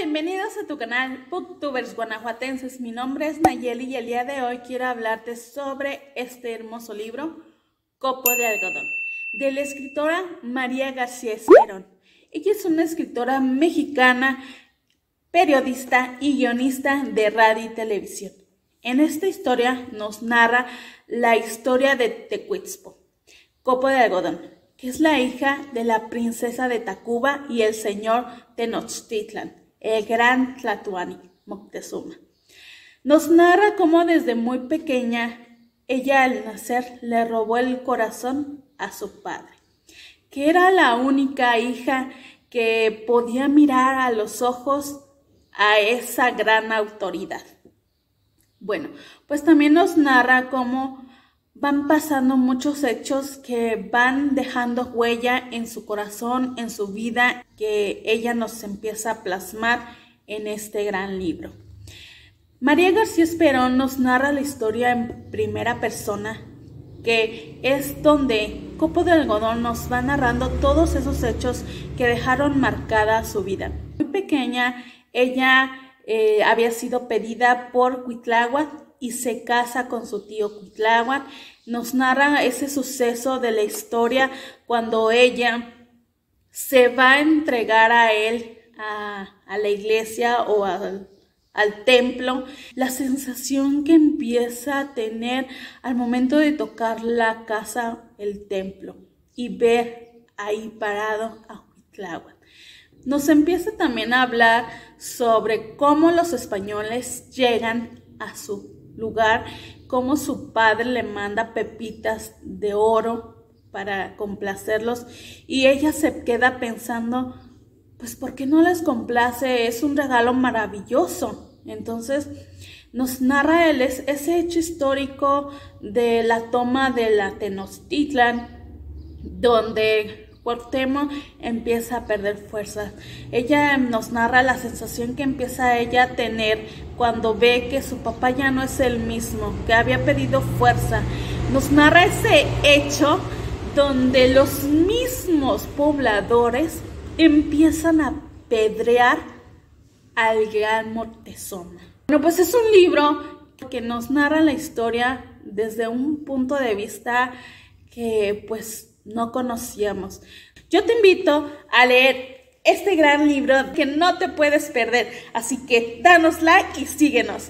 bienvenidos a tu canal Booktubers Guanajuatenses. Mi nombre es Nayeli y el día de hoy quiero hablarte sobre este hermoso libro, Copo de Algodón, de la escritora María García Esperón. Ella es una escritora mexicana, periodista y guionista de radio y televisión. En esta historia nos narra la historia de Tecuitzpo, Copo de Algodón, es la hija de la princesa de Tacuba y el señor Tenochtitlan, el gran Tlatuani Moctezuma. Nos narra cómo desde muy pequeña ella al nacer le robó el corazón a su padre, que era la única hija que podía mirar a los ojos a esa gran autoridad. Bueno, pues también nos narra cómo van pasando muchos hechos que van dejando huella en su corazón, en su vida, que ella nos empieza a plasmar en este gran libro. María García Esperón nos narra la historia en primera persona, que es donde Copo de Algodón nos va narrando todos esos hechos que dejaron marcada su vida. Muy pequeña, ella eh, había sido pedida por Cuitláhuac y se casa con su tío Cuitláhuac. Nos narra ese suceso de la historia cuando ella se va a entregar a él, a, la iglesia o al, al templo, la sensación que empieza a tener al momento de tocar la casa, el templo, y ver ahí parado a Huitláhuac. Nos empieza también a hablar sobre cómo los españoles llegan a su lugar, cómo su padre le manda pepitas de oro para complacerlos y ella se queda pensando, pues ¿por qué no les complace? Es un regalo maravilloso. Entonces nos narra él ese hecho histórico de la toma de la Tenochtitlan, donde Cuauhtémoc empieza a perder fuerzas. Ella nos narra la sensación que empieza ella a tener cuando ve que su papá ya no es el mismo, que había pedido fuerza. Nos narra ese hecho donde los mismos pobladores empiezan a pedrear al gran Moctezuma. Bueno, pues es un libro que nos narra la historia desde un punto de vista que pues no conocíamos. Yo te invito a leer este gran libro que no te puedes perder, así que danos like y síguenos.